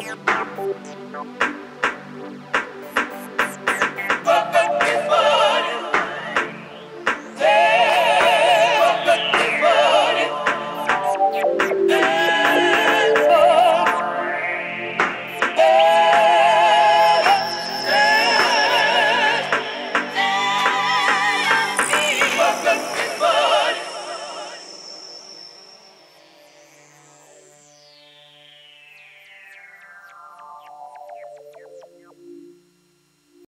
Apple.